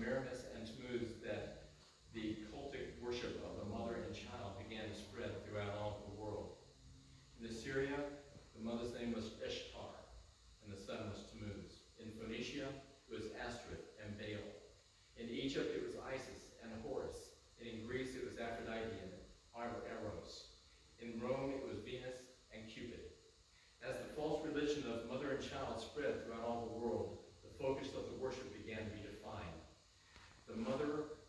Semiramis and Tammuz that the mother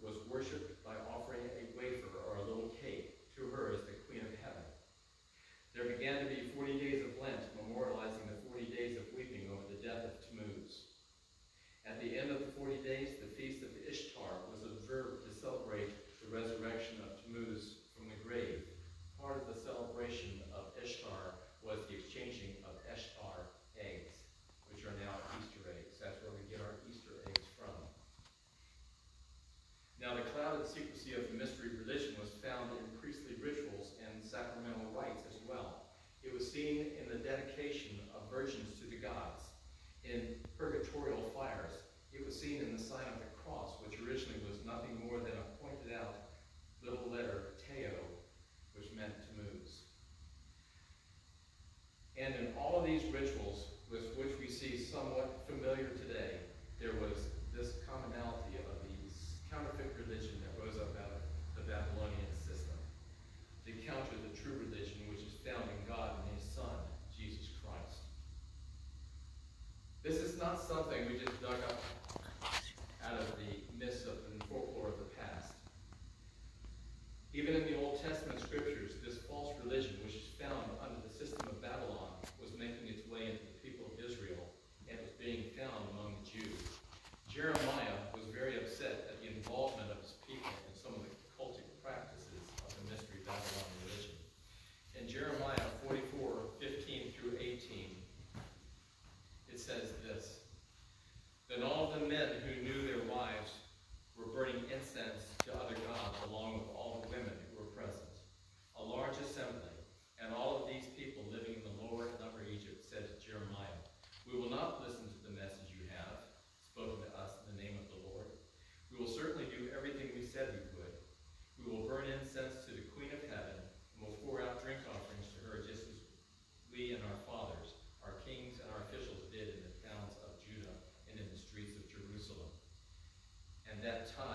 corporations that time.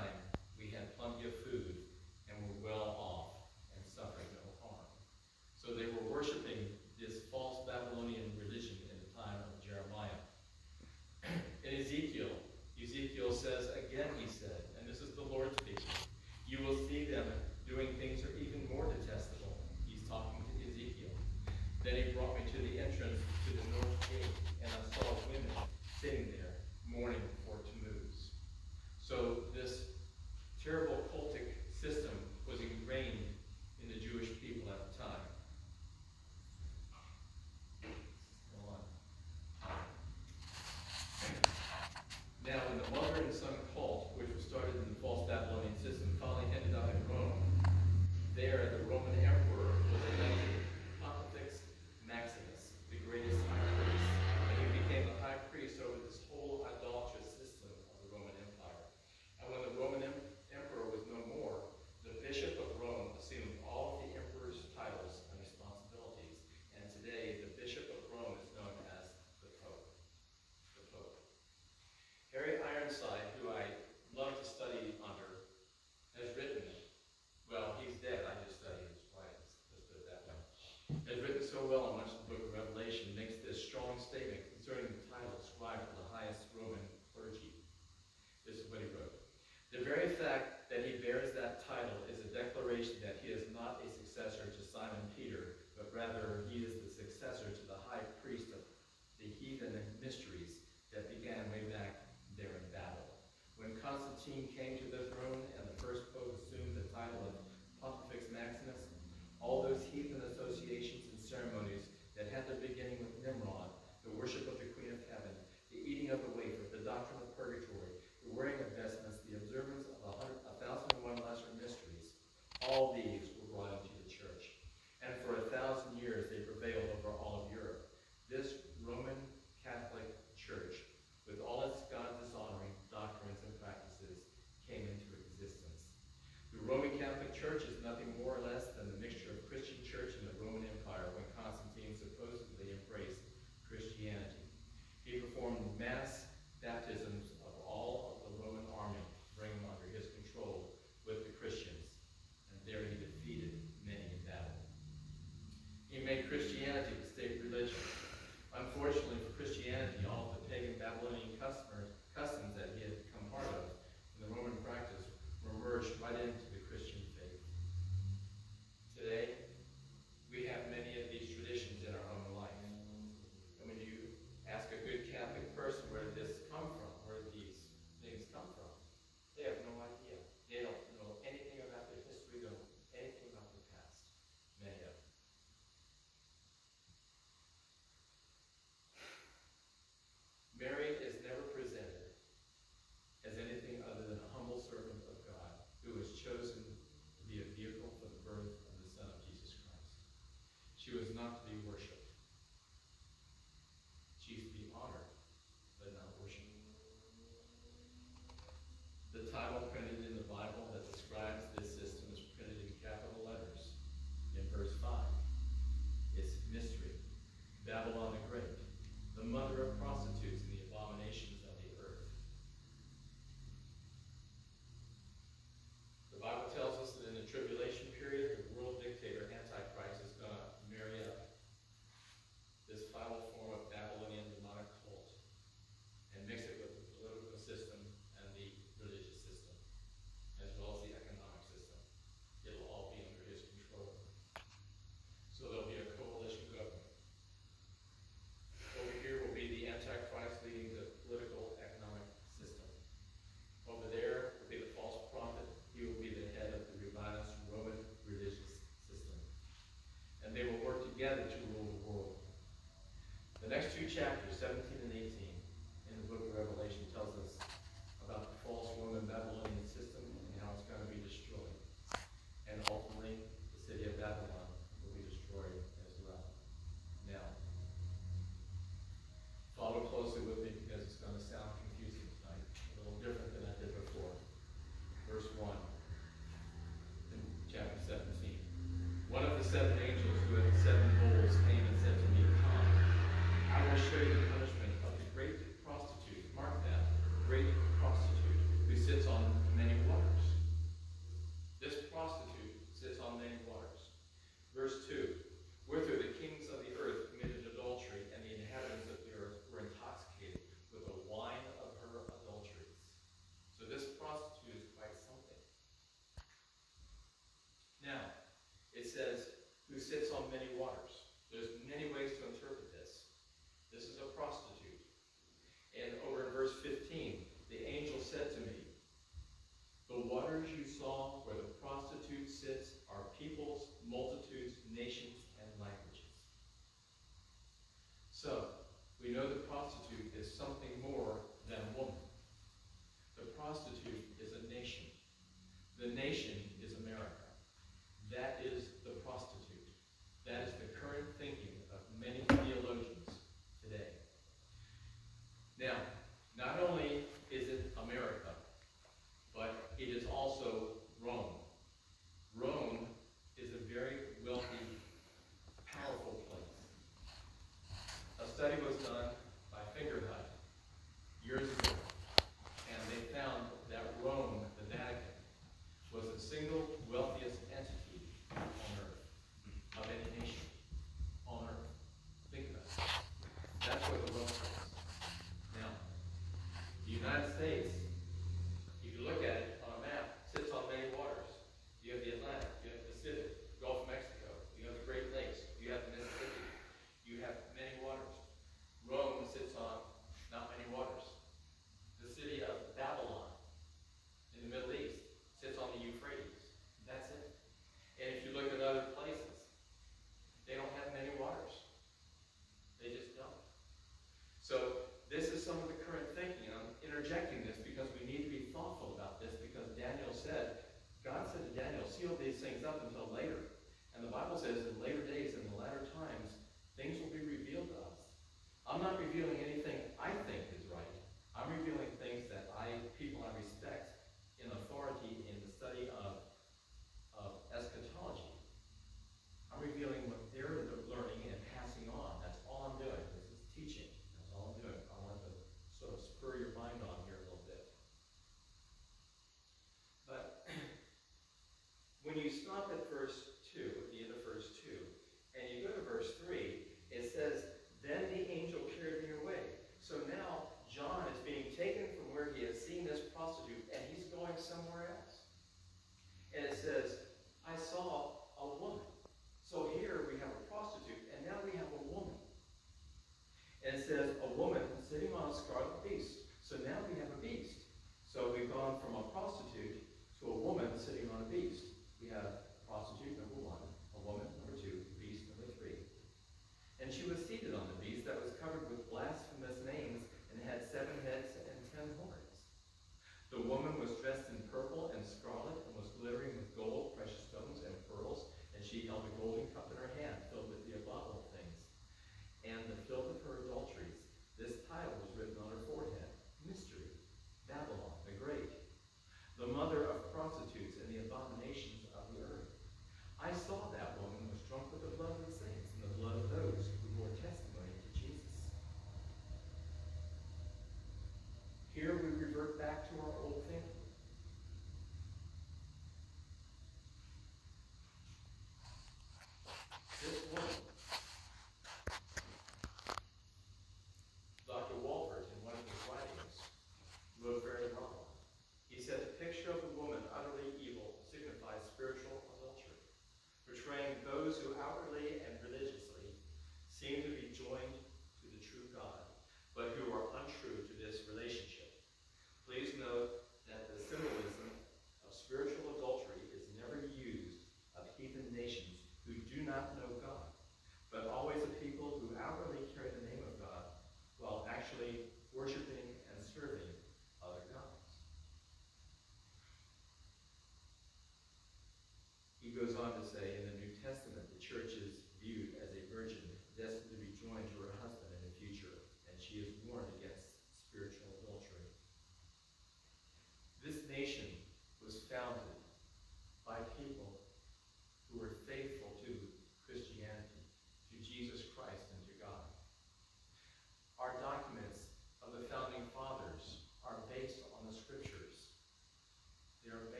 mystery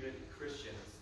persecuted Christians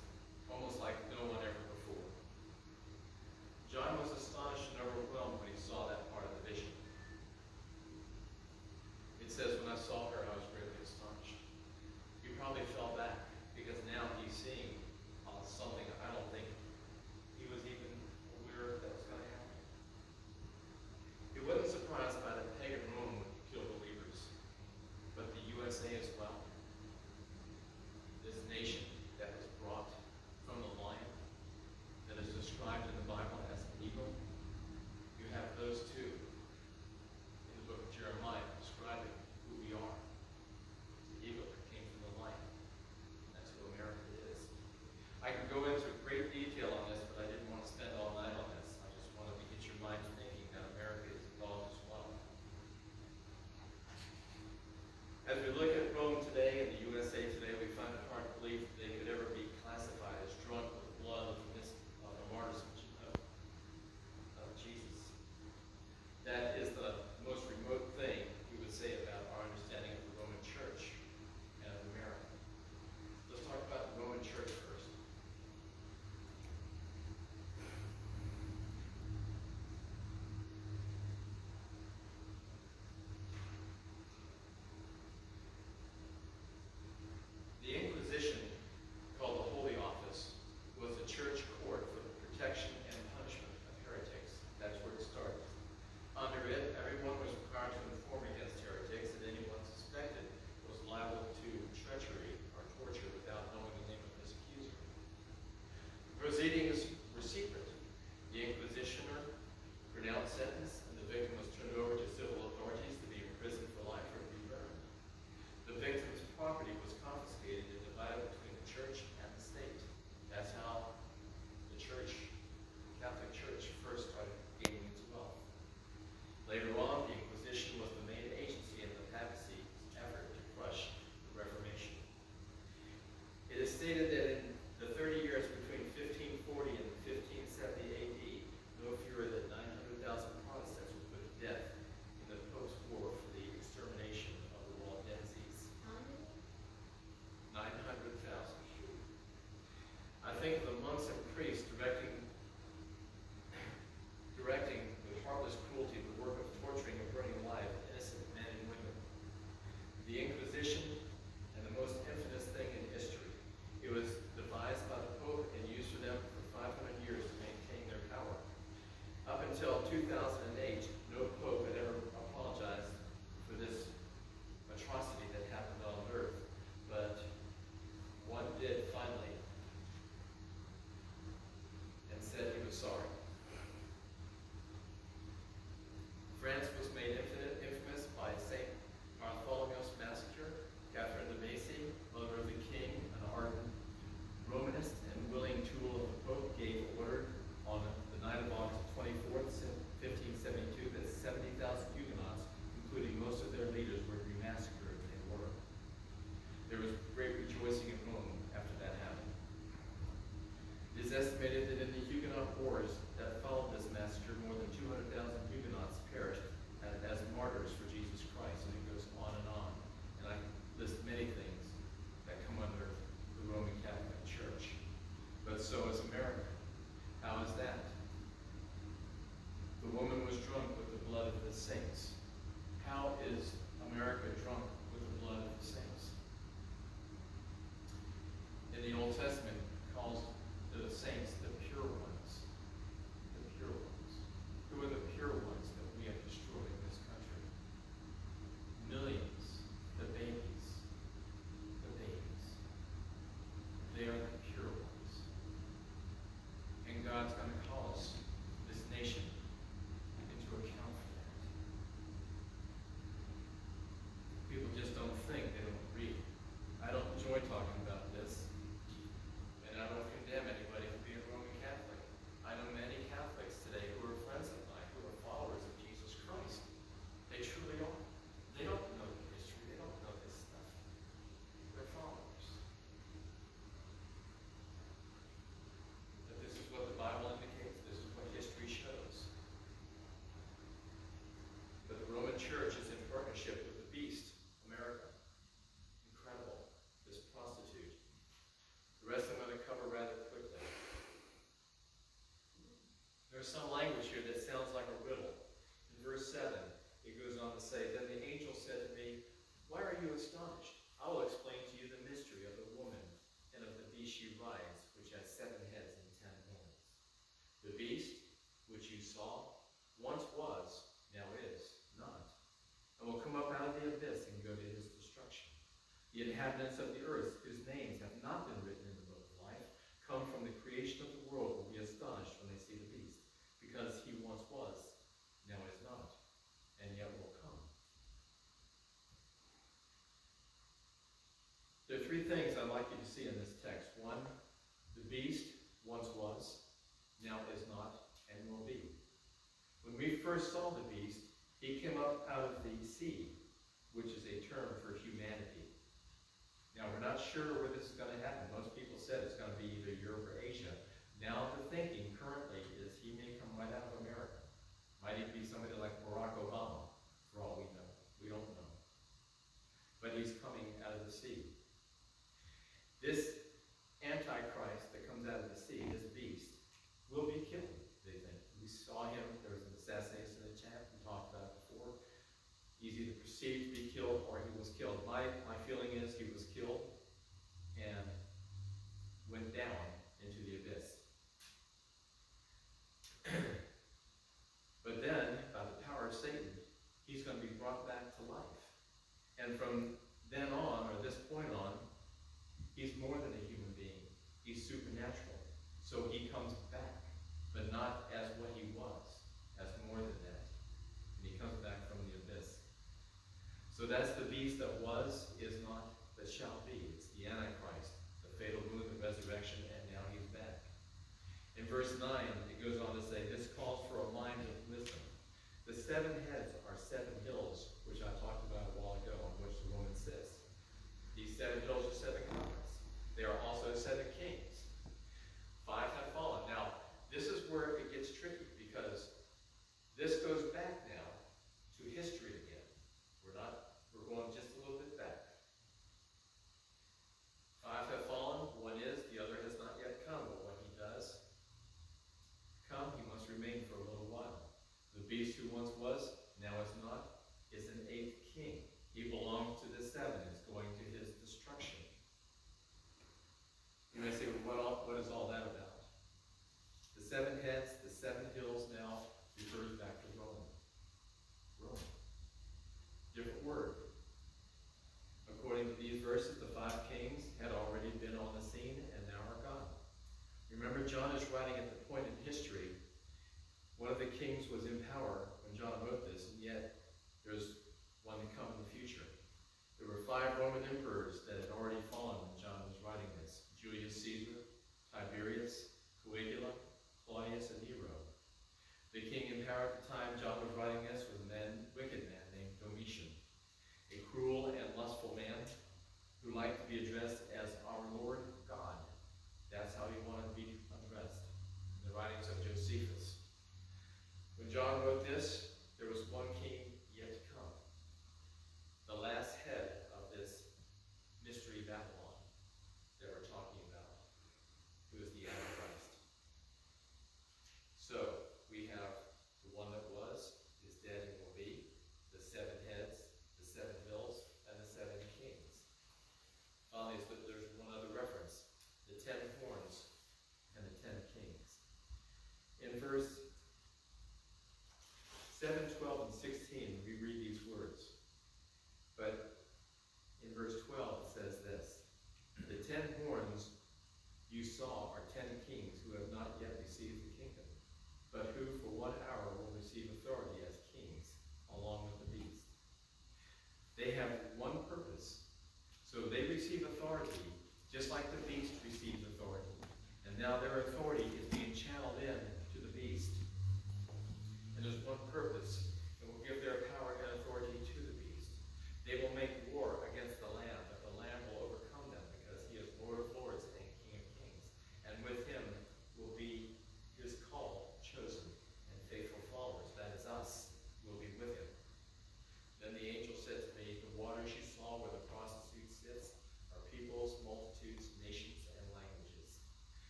they The inhabitants of the earth, whose names have not been written in the book of life, come from the creation of the world will be astonished when they see the beast, because he once was, now is not, and yet will come. There are three things I'd like you to see in this text. One, the beast once was, now is not, and will be. When we first saw the beast, he came up out of the sea, which is a term for. Now, we're not sure where this is going to happen. Most people said it's going to be either Europe or Asia. Now, the thinking currently is he may come right out of America. Might even be somebody like Barack Obama, for all we know. We don't know. But he's coming out of the sea. This Antichrist that comes out of the sea, this beast, will be killed, they think. We saw him, there was an assassination attempt, we talked about before. Perceived to be killed or he was killed. My, my feeling is he was killed and went down into the abyss. but then, by the power of Satan, he's going to be brought back to life. And from then on, or this point on, he's more than a human being. He's supernatural. So he comes back, but not as what he was, as more than that. And he comes back from the abyss. So that's the beast that was, is not, that shall be. It's the Antichrist, the fatal wound, the resurrection, and now he's back. In verse 9, it goes on to say, This calls for a mind of wisdom. The seven heads are seven hills, which I talked about a while ago, on which the woman sits. These seven hills are seven continents. They are also seven kings. Five have fallen. Now, this is where it gets tricky because this goes back now to history again. We're not, we're going just a little bit back. Five have fallen, one is, the other has not yet come, but when he does come, he for a little while. The beast who once was, now is not, is an eighth king. He belongs to the seven, is going to his destruction. You may say, well, what, all, what is all that about? The seven heads, the seven hills now refers back to Rome. Rome. Different word. According to these verses, the five kings had already been on the scene and now are gone. Remember, John is writing at the. One of the kings was in power when John wrote this, and yet there's one to come in the future. There were five Roman emperors that had already fallen when John was writing this. Julius Caesar, Tiberius, Caligula, Claudius, and Nero. The king in power at the time John was writing this was a man, wicked man named Domitian, a cruel and lustful man who liked to be addressed as our Lord God. That's how he wanted to be addressed in the writings of Josephus. When John wrote this,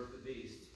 of the beast.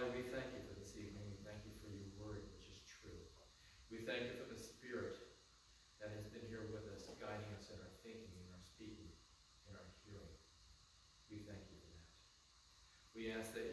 Father, we thank you for this evening. We thank you for your word, which is true. We thank you for the Spirit that has been here with us, guiding us in our thinking, in our speaking, in our hearing. We thank you for that. We ask that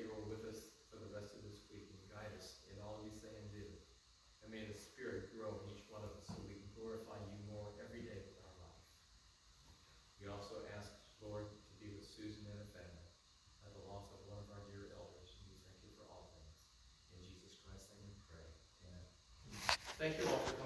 Thank you all